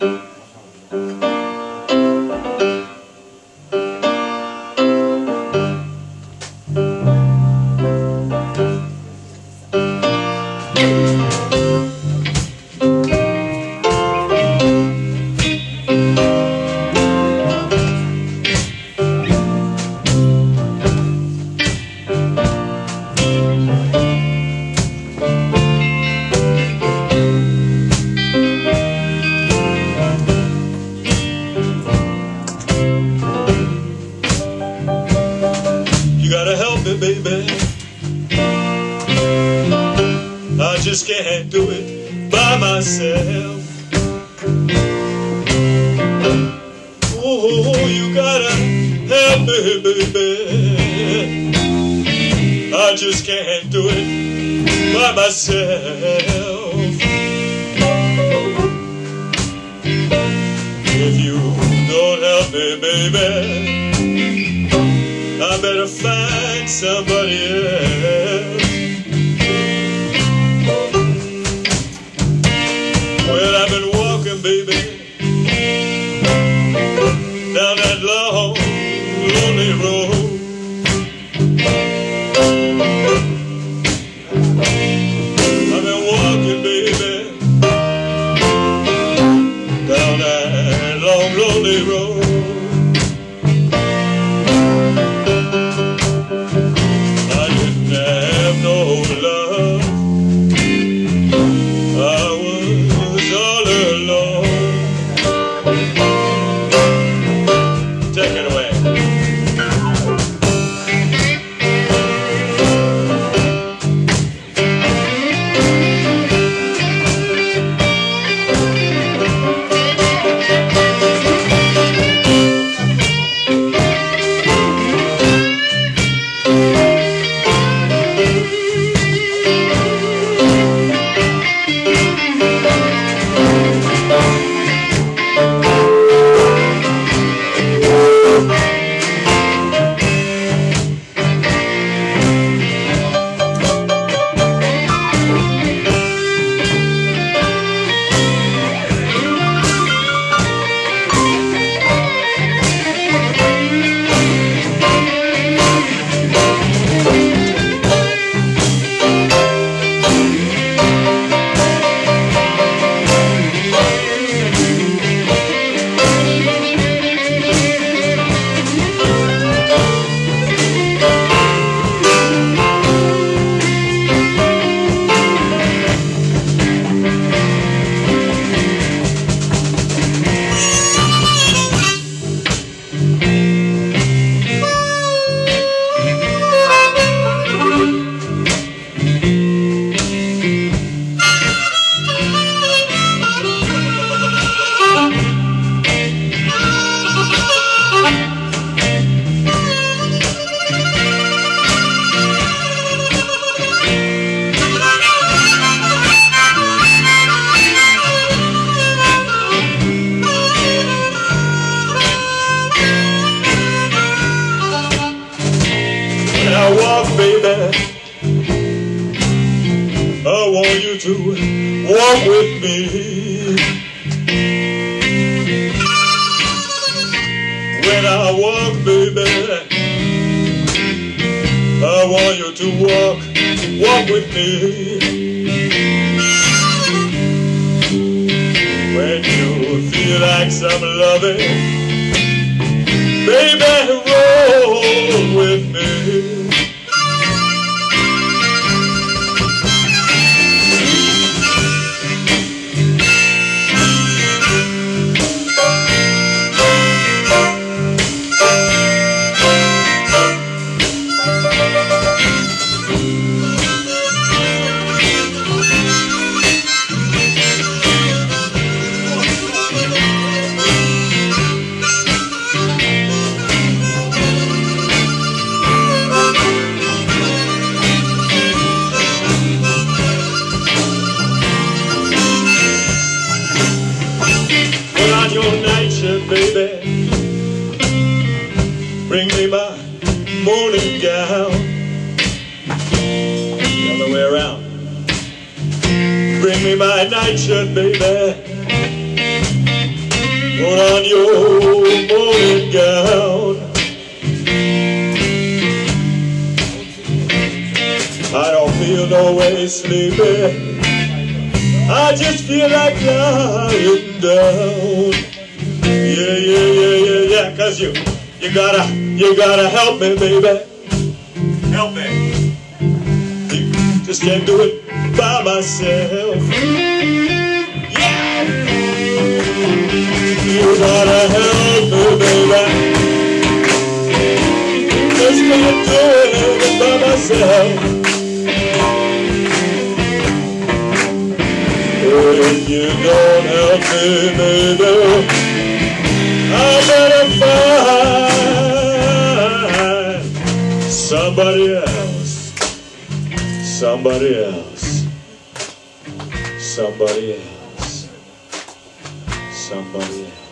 You gotta help me, baby. I just can't do it by myself. Oh, you gotta help me, baby. I just can't do it by myself. If you don't help me, baby. Baby, I want you to walk with me. When I walk, baby, I want you to walk, walk with me. When you feel like some loving, baby, roll with me. my nightshirt, baby. Put on your morning gown. I don't feel no way sleepy. I just feel like lying down. Yeah, yeah, yeah, yeah, yeah. Cause you, you gotta, you gotta help me, baby. Help me. You just can't do it by myself. Yeah. You gotta help me, baby. Just can't do it by myself. If you don't help me, baby, I better find somebody else, somebody else, somebody else, somebody else.